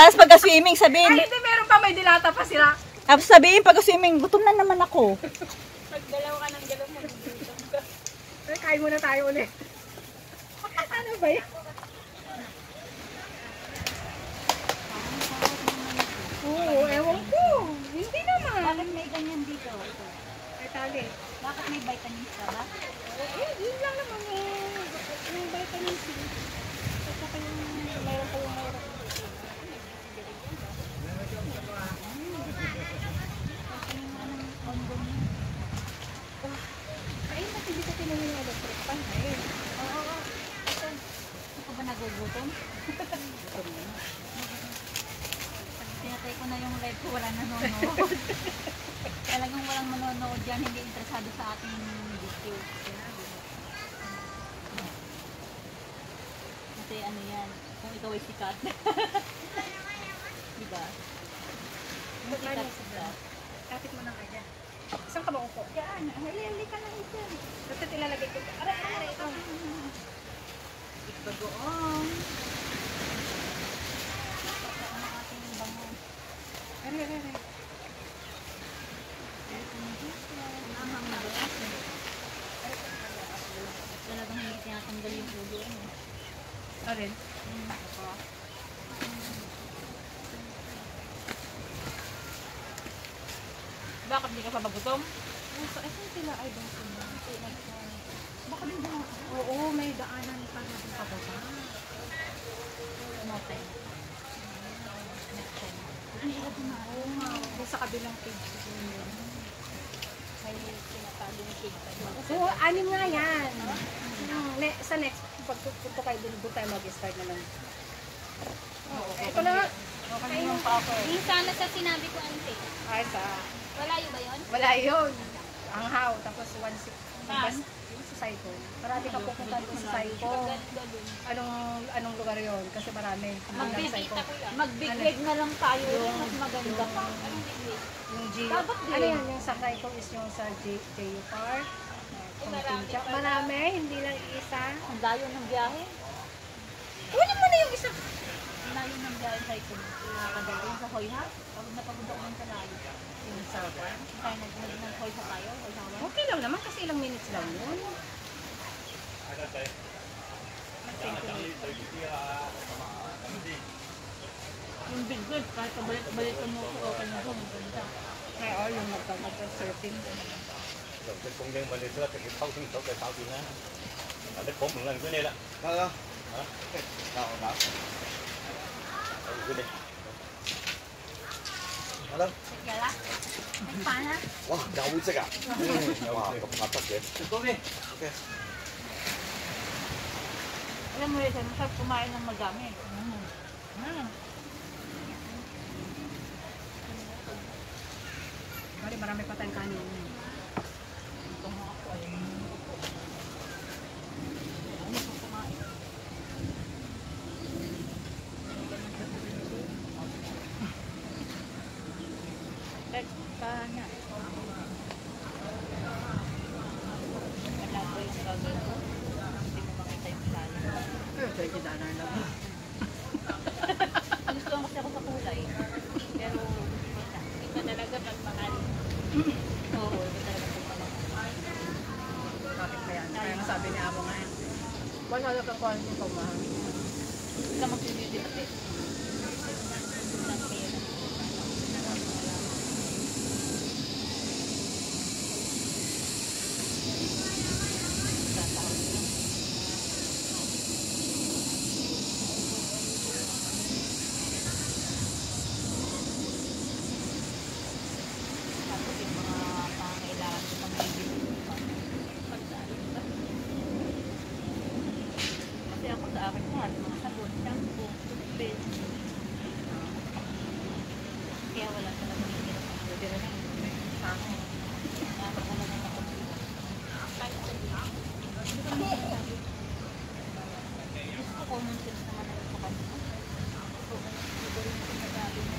Tapos pagka-swimming, Ay, sabihin, hindi, meron pa, may dilata pa sila. tapos sabihin pagka-swimming, gutom na naman ako. Pagdalaw ka ng galaw mo. Ay, kain muna tayo ulit. ano ba yan? Oo, ewan ko. Hindi naman. Bakit may ganyan dito? Ay, tali. Bakit may vitamins ka ba? Eh, yun lang naman eh. Yung vitamin C. At saka yung mayroon pa yung mayroon. Ay, ba't hindi ko tinanong yung electric fan? Ay, Oo. Ito. Ako ba nagugutom? Pag tinatay ko na yung live ko, wala nanonood. Talagang walang manonood dyan, hindi interesado sa ating video. Kasi ano yan, kung ikaw ay sikat. diba? Sikat, sikat. kapit mo na ka dyan. Saan ka ba upo? Yan, hali-hali ka lang dyan. Basta ilalagay ko. Aray, aray, ito. Bagoong. Ang ating bango. Ahang na ba? Talagang hindi tinatanggal yung ulo. ano. Aray. Hmm, ako. Bakit hindi ka pa magutom? Sa asan sila ay ba sila? Ba? Oo, may daanan pa na din pababa. Motel. Oo nga. Sa kabilang page siguro yun. May sinatago ng cake pa doon. So, anim nga yan. Hmm, ne- sa next, pag punto kayo dun, doon tayo mag-start naman. Oo, ito na. Okay yung pa ako eh. Yung sana sa sinabi ko, ante. Ay, sa... Malayo ba yun? Wala yun. Ang how, tapos one six. Saan? Saigon. Marami ka pupunta doon sa Saigon. Anong anong lugar yon? Kasi marami. Lang Saigon. ko yan. Magbigay na lang tayo. Yung- Mas maganda pa. Anong bigay? Yung G. Dapat din. Ano yan? Yung sa Saigon is yung sa JU Park. marami Marami, hindi lang isa. Ang layo ng biyahe. Kunin mo na yung isa. Ang layo ng biyahe sa ito. Nakakadala yung sa Hoy ha. Pagod na pagod ako ng sa layo. Yung sa Tayo Hoy sa tayo. Hoy sa Hawaii. Okay lang naman kasi ilang minutes lang yun. Yung big good, kahit pabalik-balik mo ko, okay na ko. Maganda. Ay, oh, yung magpapag-surfing. rồi cái công nhân mà đi xưa thì cái thâu sinh số cái thâu thì nó là cái cốm một lần cái này là Đó, đó. Hả? Đó, đó. cái này Đó, đó. Sige lang. May pan ha? Wow, đau sức à? Wow, cầm mặt thật vậy. Ok. Alam mo rin, masarap kumain ng madami. Mm. Mm. Bali, marami pa tayong kanin. Teka na. Wala ko yung gagawin ko. Hindi mo makita yung plano. Eh, pwede dalan lang. Gusto lang kasi ako sa kulay. Pero, kita. Kita talaga pag mahal. Oo, iba talaga pag mahal. Bakit ba yan? Kaya nga sabi ni Amo nga eh. Wala na ka quality pag mahal. Hindi ka mag-beauty pati. Isang pera. Tapos yung mga pangailangan ko pang bibili pa. Kasi ako sa akin lahat, mga sabon, shampoo, toothpaste. Kaya wala talaga hirap ang buti na lang. Sa akin. Dapat talaga nakapila. Kahit sa Hindi ko naman sabi. Gusto ko common sense naman ako sa kanila. So, hindi ko rin sinasabi na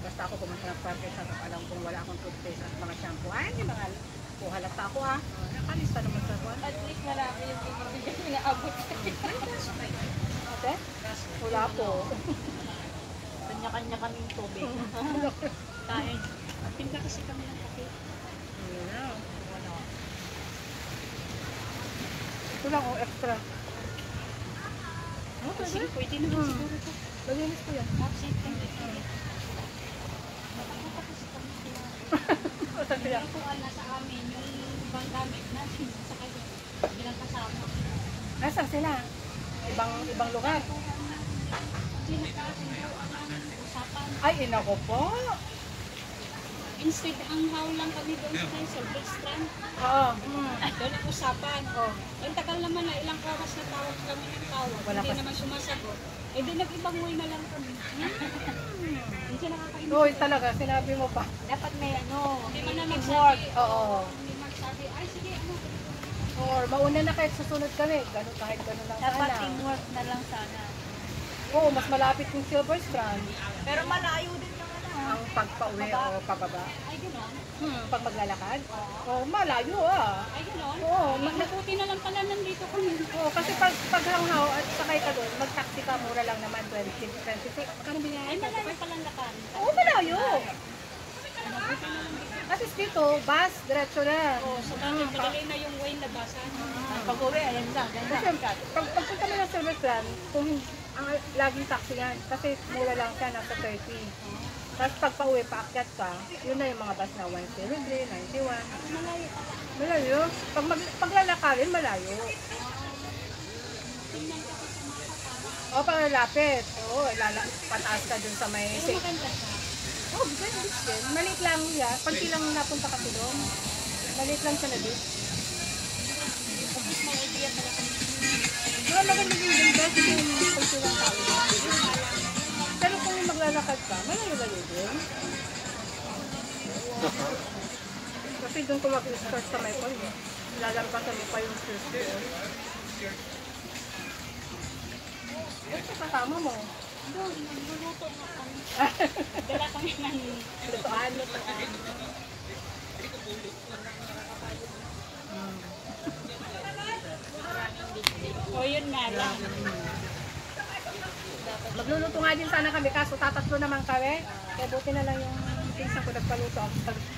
Basta ako pumunta ng parke sa alam kong wala akong toothpaste at mga shampoo. Ay, hindi mga kuha lang pa ako ha. Oh, nakalista naman sa kuha. At least marami yung bibigyan na abot. Ate? Wala po. Kanya-kanya kaming tubig. Kain. Pinta kasi kami ng kape. Na. Ito lang, oh, extra. Oh, pwede. pwede naman Hmm. siguro ito. Malinis ko yan. Oh, sige, thank you. Nakakita kasi kami sila. Kung ano sa amin, yung ibang gamit natin sa kanya. Bilang kasama. Nasaan sila? Ibang ibang lugar. Ay, inako po. Instead, ang haw lang kami doon sa Silver Strand. Oo. Mm. Doon ang usapan. Oh. Ang tagal naman na ilang oras na tawag kami ng tawag. Wala hindi pa- naman sumasagot. Eh di nag-ibang way na lang kami. Hindi siya nakakainis. Uy, talaga, sinabi mo pa. Dapat may ano, hindi man na magsabi. Oo. Hindi magsabi, ay sige, ano. Or mauna na kahit susunod kami. Ganun kahit ganun lang Dapat sana. teamwork na lang sana. Oo, mas malapit yung Silver Strand. Pero malayo din yung ano. Ang pagpauwi o pababa. Ay gano'n. Hmm, pag maglalakad. Oh, malayo ah. Ay gano'n. Oo, Mag Mabuti na lang pala nandito kami. Oo, kasi pag paghanghaw at sakay ka doon, mag-taxi ka, mura lang naman, 20, 26. Magkano Ay binayan? malayo palang lakan. Oo, malayo. Kasi dito, bus, diretso na. Oo, sa bagay, madali na yung way na basan. Pag uwi, ayan lang. Kasi Ganyan. pag pagpunta mo ng Silver Strand, kung ang laging taxi yan, kasi mura lang siya, nasa 30. Tapos pag pauwi, paakyat ka, yun na yung mga bus na 103, 91. Malayo pa. Malayo. Pag mag, paglalakarin, malayo. O, palalapit. Oo, lala, pataas ka dun sa may... Pero maganda siya. Oh, good din. Maliit lang yan. Pagki lang napunta kasi doon. Maliit lang siya na din. Tapos may idea pala kami. Mga maganda din din guys, hindi yung pagki lang tao. Pero kung maglalakad ka, malayo-layo din. Kasi doon ko mag-start sa may pole. eh. Lalampasan mo pa yung sister. Ito kasama mo. Doon, nagluluto na kami. Dala kami ng Lutoan. O yun nga lang. Magluluto nga din sana kami, kaso tatatlo naman kami. Kaya buti na lang yung pinsan ko nagpaluto.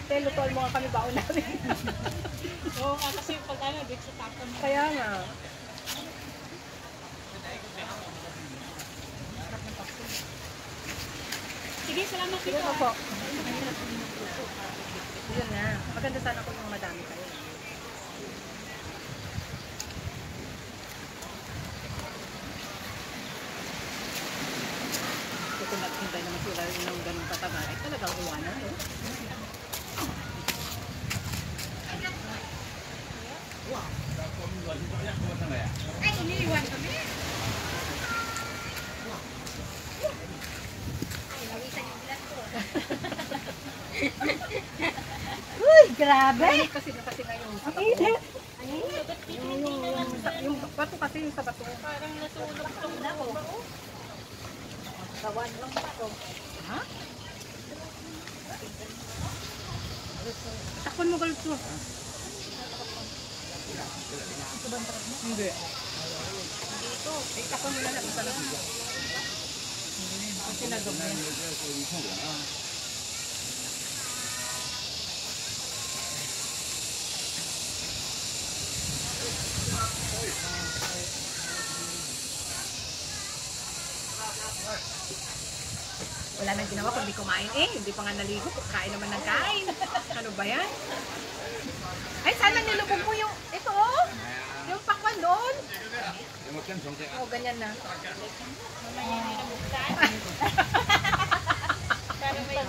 Kaya lutoan mo nga kami baon namin. Oo nga kasi pag ano, dito sa tapon. Kaya nga. Sige, salamat dito. Yun po. Yun nga. Maganda sana kung madami kayo. Kung naghintay naman sila ng ganung kataba, ay talagang uwanan eh. Ay, iniiwan kami. Uy, grabe. Ay, kasi na kasi ngayon. Ang init. Yung, yung, yung, yung bato kasi yung sa bato. Parang natulog tong Na ko. Kawan lang ako. Ha? Takpan mo galit mo. Hindi. Dito. Eh, takpan mo na lang. Isa lang. Kasi nagam na ginawa kundi kumain eh. Hindi pa nga naligo. Kain naman ng kain. Ano ba yan? Ay, sana nilubog mo yung, ito oh. Yung pakwan doon. Oh, ganyan na.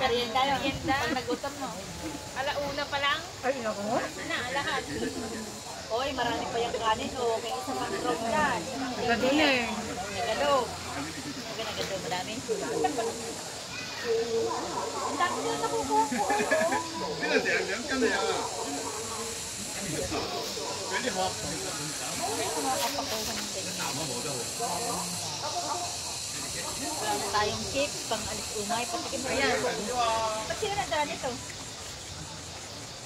Merienda. Merienda. Pag nagutom mo. Alauna pa lang. Ay, nako. Na, lahat. Uy, marami pa yung kanin. O, kaya isa pang drop yan. Gado na eh. Nagalo. Nagalo, madami. Ang dami nila nakukuha ko. Wala na tayong chips, pang alis umay, patikin mo yan. Ba't sila nagdala nito?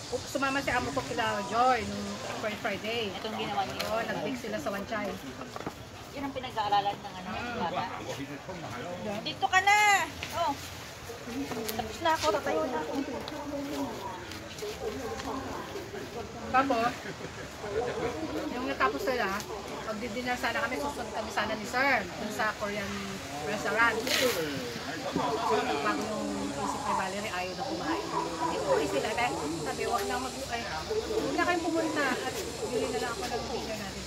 Sumama si amo ko kila Joy nung Friday Friday. Itong ginawa niyo. Oo, nag-bake sila sa Wanchay. Yun ang pinag-aaralan ng ano, bata. Dito ka na! Oh. Tapos na ako, tatayo na ako. Tapos, yung natapos nila, magdi-dinner sana kami, susunod kami sana ni Sir, dun sa Korean restaurant. Bago yung isip ni Valerie, ayaw na kumain. Hindi ko sila, kaya sabi, huwag na mag ay, huwag na kayong pumunta at bili na lang ako ng dinner natin.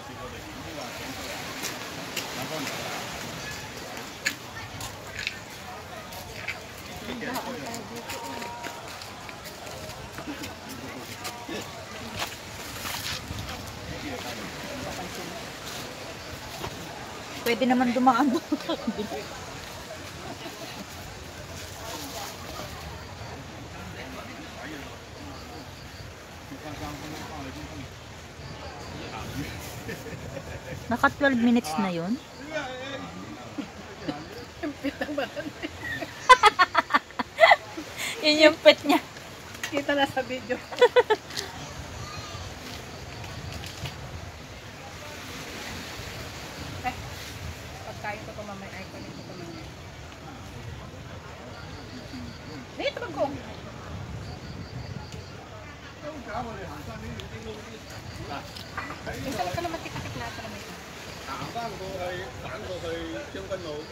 Pwede naman dumaan doon. Naka 12 minutes na yun. baton. Yun yung pet niya. Kita na sa video. Kakain ko ito mamaya. Ay, kanin ko ito mamaya. Dito, bagkong. Isa lang ka naman tikatik lahat sa lamig. Ang bang ko ay, ang ko ay, siyang kanong.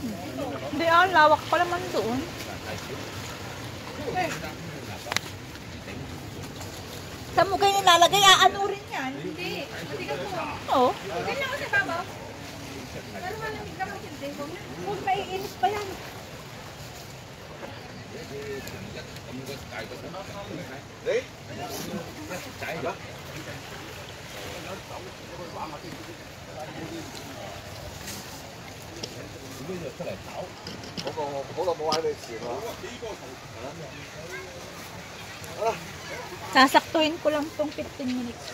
Hindi ah, lawak pa naman doon. Saan mo kayo nilalagay? Aano rin yan? Hindi. Matigas mo. Oo. Lang ako sa babaw. Pero malamig ka matindi. Huwag maiinis pa yan. 咁樣就出嚟跑。嗰、那個好耐冇喺你前啦。Sasaktuin ko lang tong 15 minutes.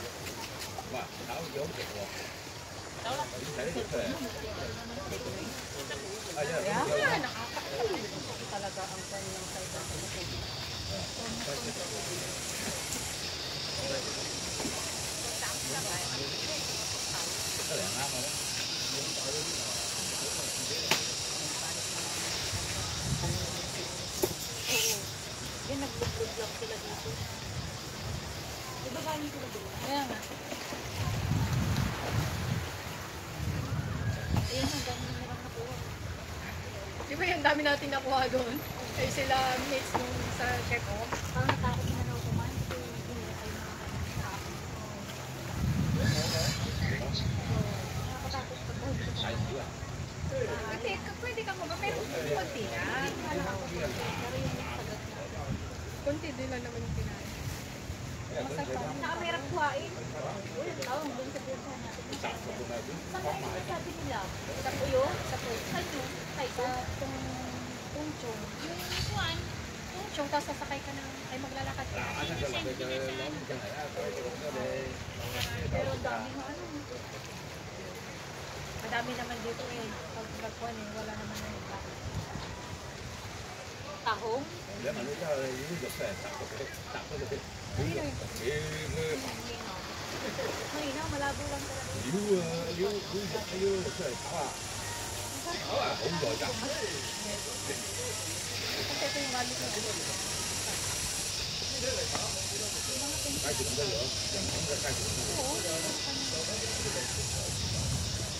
Talaga ang kanyang kaitan. Kaya nga mo. Dami natin nakuha doon? Eh sila mates nung sa chef oh. Parang natakot na daw kumain. Na k- pwede ka mag pero konti na. Konti din lang naman yung kinain. Nakamerap kuhain. Uy, ang tawang doon sa pinsan natin. Saan kayo sabi nila? Sa puyo? Sa puyo? Sa? Kay sa tung tungchong. Yung kuhan. Tungchong, tapos sasakay ka ng, ay maglalakad ka. Pero ang dami ng ano. Madami naman dito eh. Pag pagkuhan eh, wala naman na yung bakit. Tahong. Mahina, malabo lang talaga. Kasi ito yung wallet na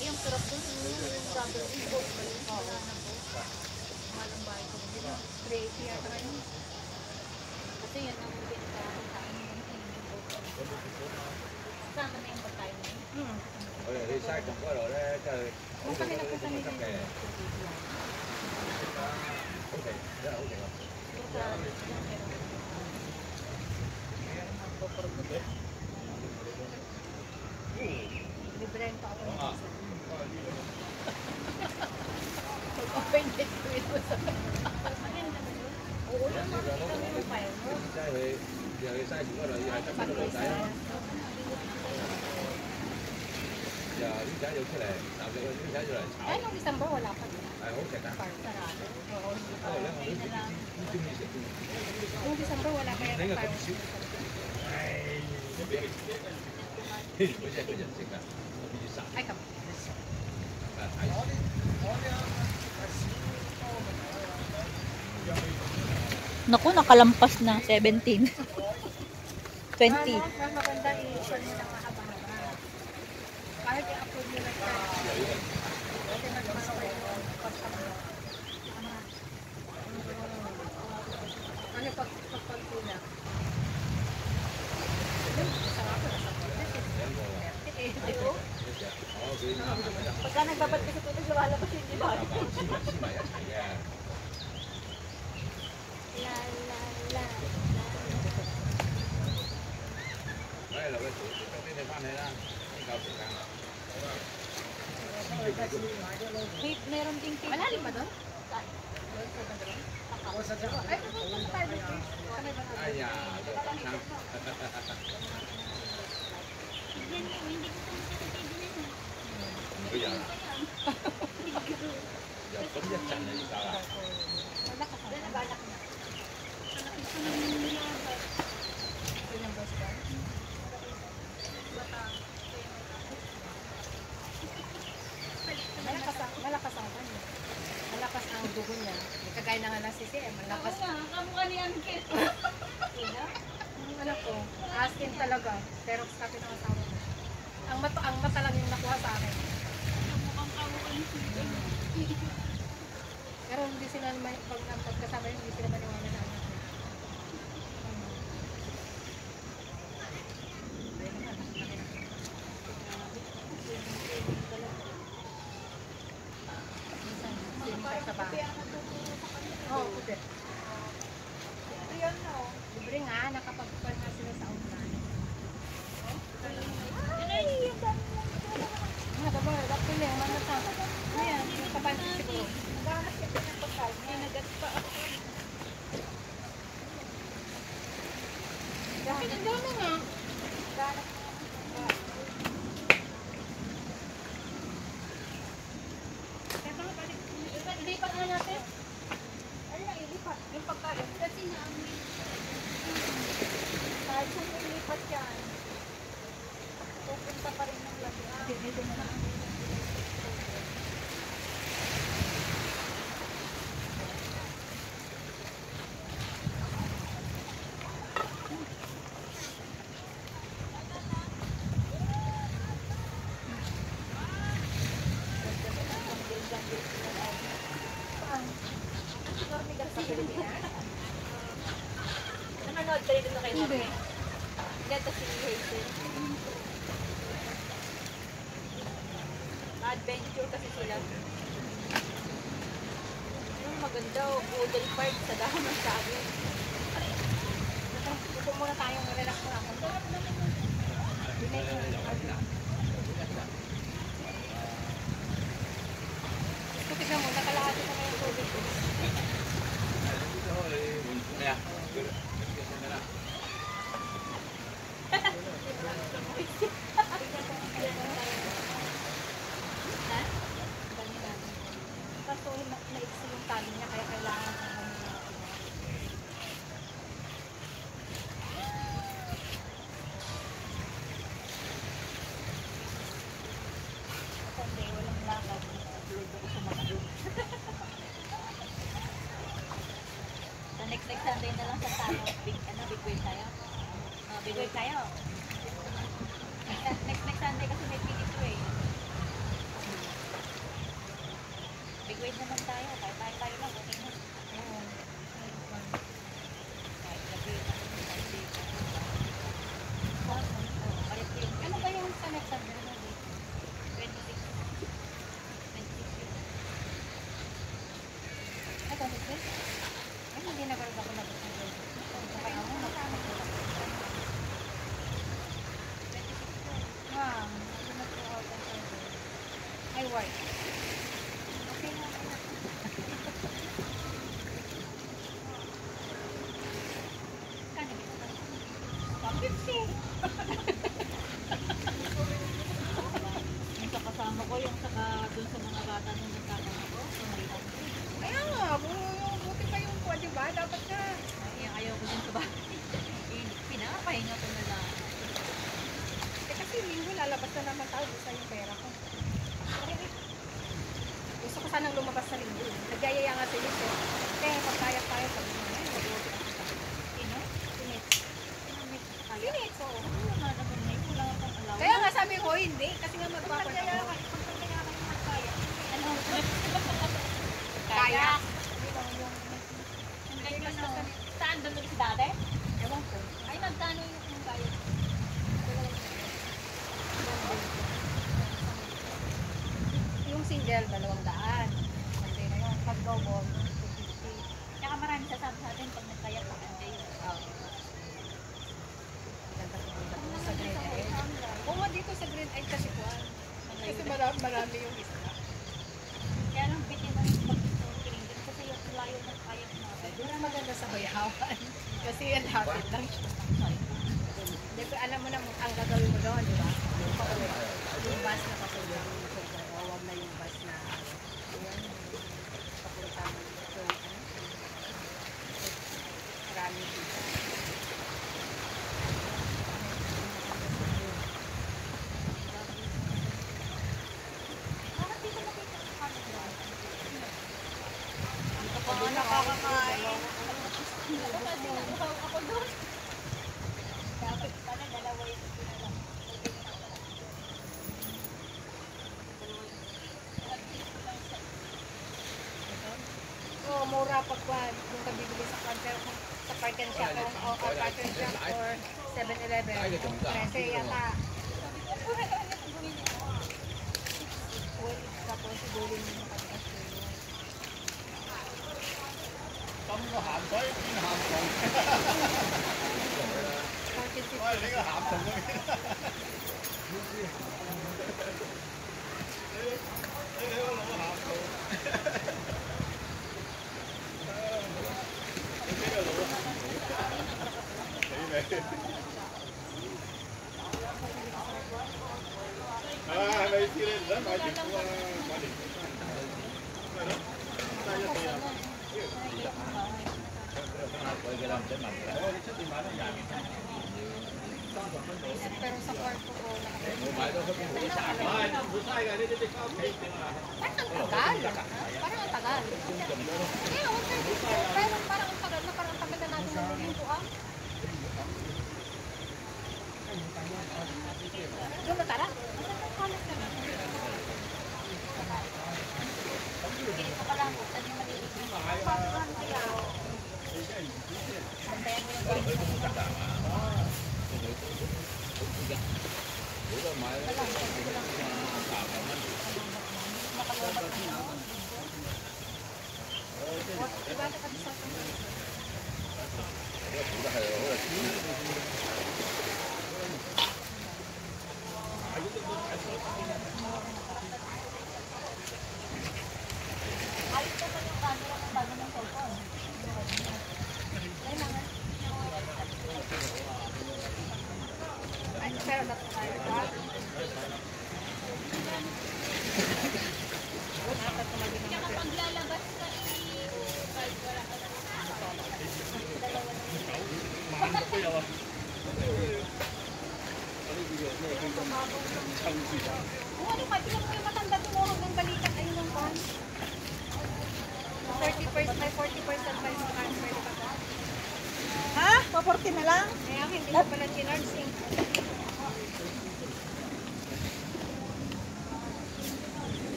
Yung sarap dun. Yung dami Crazy yata ngayon. Kasi yun ang pinaka Saan na yung pagkain na Okay. 又啲仔要出嚟，男仔啲仔要嚟炒， Ay, nung December wala pa. 系好食㗎。 Sarado. Oo, hindi 不 pa. 过咧，我都都中意食嘅。 Nung December wala pa你 yung 个 file. 咁少，唉，嗰只嗰人食啊，我要杀 Ay, kam. 啊！睇 Naku, nakalampas na. 17. 20. Ano, mas maganda i-open mo ng mahaba-haba. Pagka nagbabat ka sa tubig, lumalabas yung diba? La la la la. Đây là cái chủ trong cái bàn này ra, cái cao sự càng. May meron ding. Malalim ba doon? Ay, pupunta tayo dito. Malakas ang, malakas ang kanya. Malakas ang dugo niya. Kagaya na nga ng CCM. Malakas. kamukha ni Angkit. Ang anak ko, askin talaga. Pero sabi ng asawa ko. Ang mata, ang mata lang yung nakuha sa akin. Mukhang Sisi. Pero hindi sila pag ang pagkasama yun, hindi sila maniwala na anak ko. Ano? Ayun naman, laki na. Minsan, same tayo sa bahay. Oo, puti. Libre nga, nakapag-call nga sila sa outline. Ay, yung dami mo. Ano ba ba? Bakit yung mga sa... Ayan, yung kapal siguro. Naghahanap siya ng pagkain. May nagat pa ako. Bakit ang dami nga? Naghahanap Ilipat na natin. Ano na ilipat? Yung pagkain. Kasi naamoy. Kahit kung ilipat yan, pupunta pa rin ng lagyan. Nanonood ka rin dito kay Mami? Hindi. Hazel. Adventure kasi sila. Yung maganda, Boodle Park sa dahon ng sabi. Gusto muna tayong relax na ako. Gusto tignan mo, nakalahati Yeah. white. hindi. Kasi nga magpapalit ako. Kaya. Saan doon si dati? Ewan ko. Ay, magkano yung kaya? Yung single, dalawang daan. Pag double, 250. Kaya marami sasabi sa atin pag nagkaya pa. sa Green Egg kasi kuwan. Kasi marami, marami yung. 我係呢個鹹洞嗰邊。你你個老鹹洞。你呢個老鹹洞。死你！啊，係咪知你唔使買條褲啊？買條褲衫。咪咯，帶一對啊。唔使買佢嘅啦，唔使問佢。我哋出邊買都廿幾蚊。Pero sa kwarto ko, Parang ang tagal. Parang ang tagal. Kaya, huwag kayo dito. Pero parang ang tagal na parang tagal na natin na magluto ah. Doon ba tara? Ano ba tara?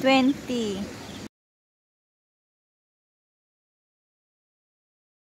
20